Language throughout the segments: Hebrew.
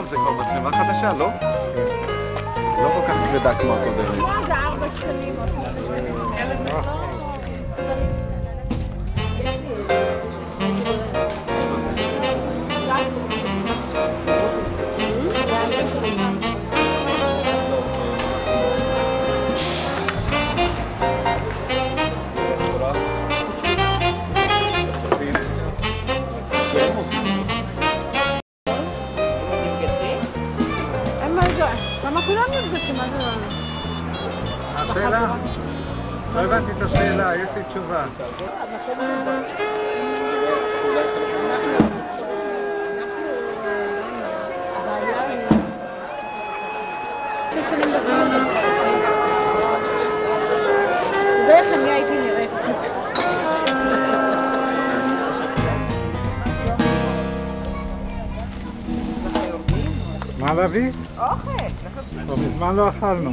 טוב, זה כבר מצלמה חדשה, לא? לא כל כך כבדה כמו הקודמת. זה ארבע שקלים או שמונה יש לי תשובה. מה להביא? אוכל. מזמן לא אכלנו.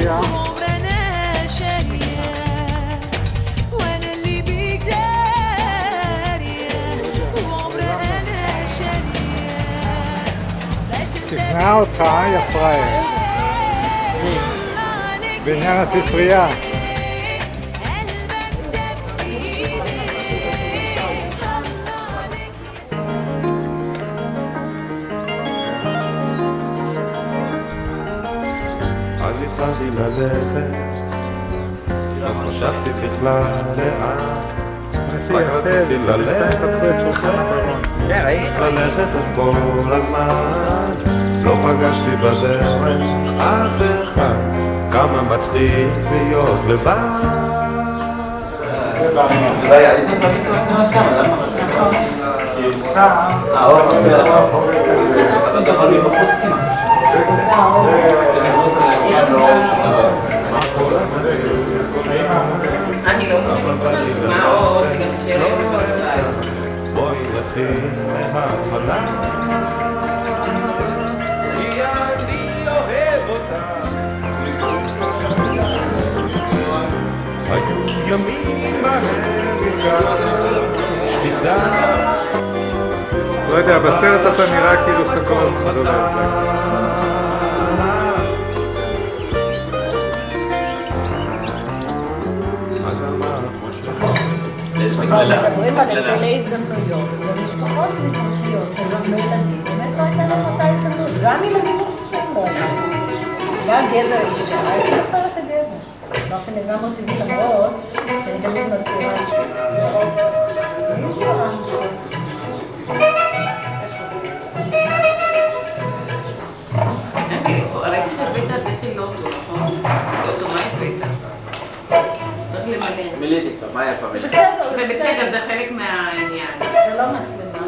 فيها Now time is fire. Banana is free. אז התחלתי ללכת, לא חשבתי בכלל לאן, רק רציתי ללכת, ללכת את כל הזמן, לא פגשתי בדרך אף אחד, כמה מצחיק להיות לבד. כל הזציר, אני לא מבינה. מה עוד? זה גם שאלה. בואי נתחיל מההתחלה. כי אני אוהב אותך. היו ימים בהם הרגשתי זר. לא יודע, בסרט אתה נראה כאילו שאתה מדברים על הבדלי הזדמנויות, אז במשפחות מזרחיות של הרבה ילדים, באמת לא הייתה להם אותה הזדמנות, גם ילדים לא היו. גם גבר אישה, הייתי בוחרת את הגבר. באופן לגמרי טבעי למרות שאני תמיד מצהירה מה היה פעם? בסדר, בסדר, זה חלק מהעניין. זה לא מצלמה.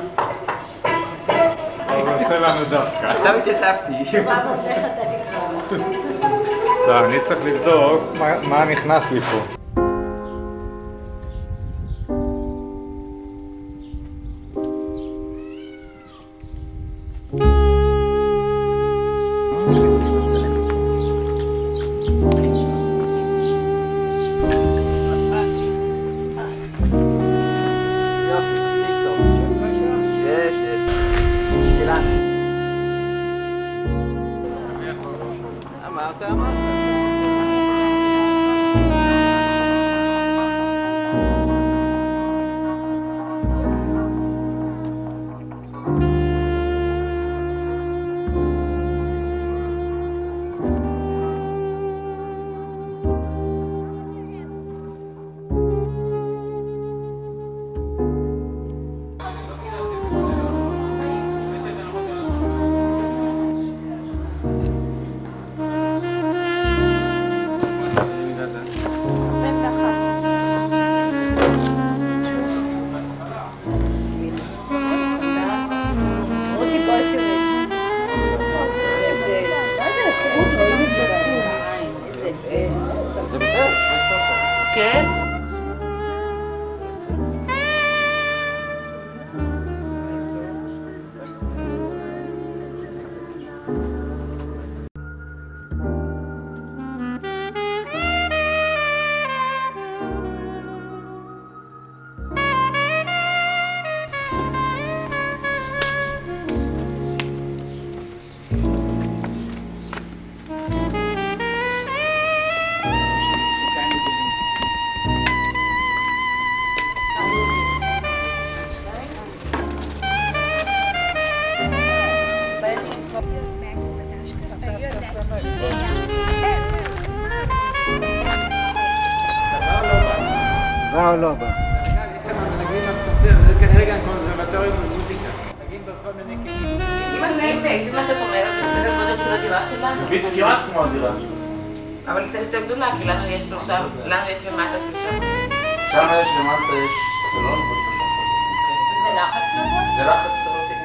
עכשיו התיישבתי. לא, אני צריך לבדוק מה- מה נכנס לי פה. שלנו. אמרת, אמרת. לא, לא. ב- יש שם מנהגים בפסנתר, זה כנראה גם קונסרבטוריום למוזיקה. מנהגים בכל מיני כלים. אם אני, זה מה שאת אומרת, זה בסדר גודל של הדירה שלנו. כמעט כמו הדירה. אבל קצת יותר גדולה, כי לנו יש שלושה, לנו יש למטה שלושה. שם יש למטה יש סלון. זה לחץ לבוא? זה לחץ סלון.